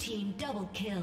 Team double kill.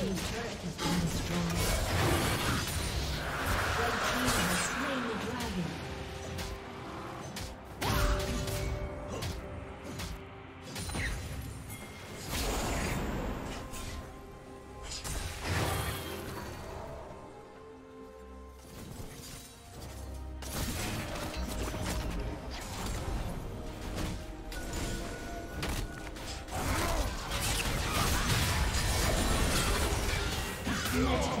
Team's turret has been destroyed. Let's go.